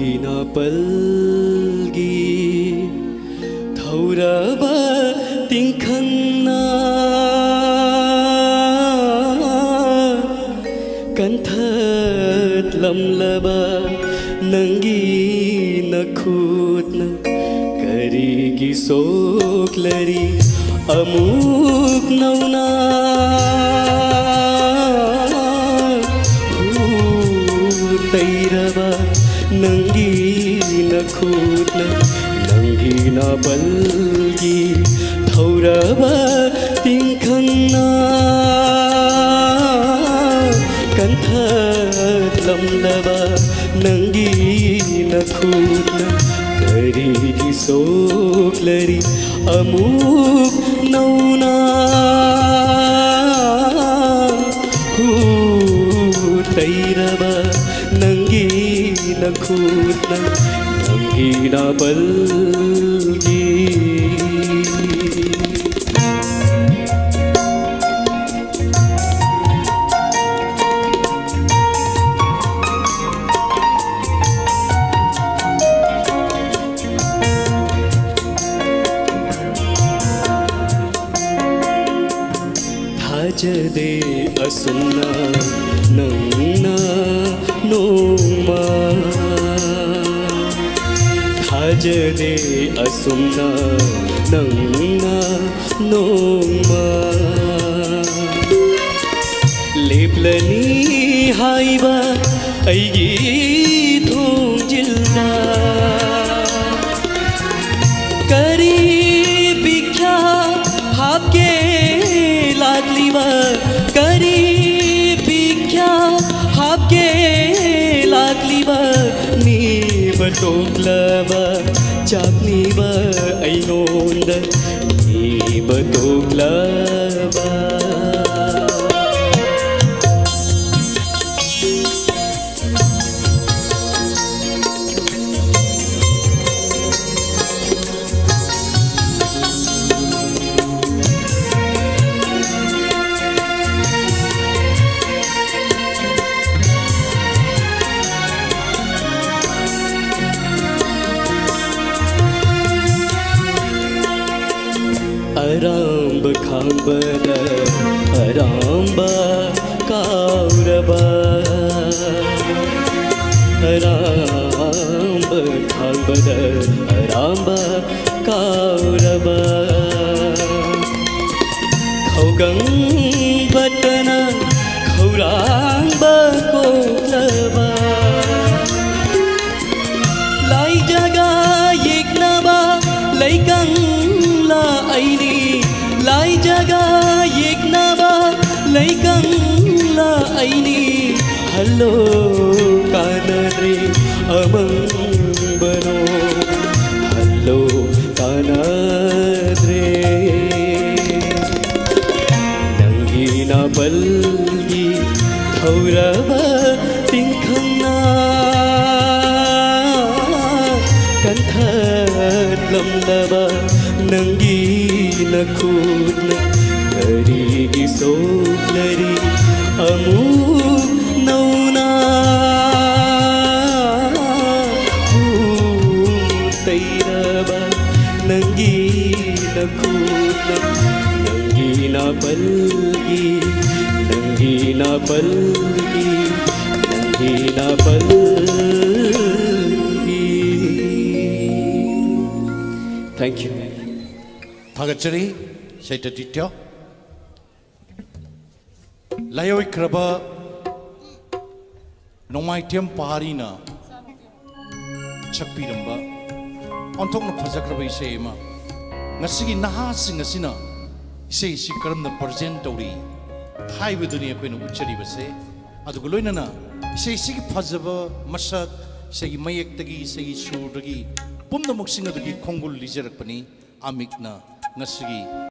किन पल्गी। थौरबा तिङ्खन्ना कन्थत लम्लबा नङ्गी नखुत्न करिगी लरी अमुक नौना। फूल लङ्घिन बल्गी थौरव तिङ्खन्ना कन्थ बलि तौरव फूल करी सि अमु ಕೂತ್ನ ಸಜದೆ ಅಸುಮ್ನ ನನ್ನ ನೋಮ ಲೇಪ್ಲನಿ ಹಾಯ್ವ ಐಗಿ ಥೋಂಜಿಲ್ಲ ಕರಿ ಬಿಖ್ಯಾ ಹಾಪ್ಗೆ ಲಾಗ್ಲಿವ ಕರಿ ಬಿಖ್ಯಾ ಹಾಪ್ಗೆ ಲಾಗ್ಲಿವ ನೀವ ಟೋಕ್ಲವ chắc ni bơ ai nôn đây. Ni bơ tục lớn अराम्ब खाम्बद अराम्ब काउरब अराम्ब खाम्बद अराम्ब खौगङ बटन खौराङ्ब Kolaba laikang la aini hello kanare amang bano hello kanare ನಂಗಿನ ಬಲ್ಗಿ ಥೌರವ ತಿಂಖನ್ನ ಕಂಠಲಂದವ ನಂಗಿನ ಕೂರ್ನ हरी सोलरी अमू नौना तैरब नंगीन खून। नंगीना पलगी नंगीना पलगी नंगीना पलगी थैंक यू ഭഗച്ചറി ശൈറ്റ ടിറ്റോ layo ikraba nomai tiam pahari na chakpi ramba ontok no phajak raba ise ma ngasigi naha sing asina ise isi karam na present tori hai bu dunia ko na uchari base adu goloi na na ise isi gi phajaba masak ise gi mayek tagi ise gi shur tagi pumna mok sing adu ki khongul lijerak pani amik na ngasigi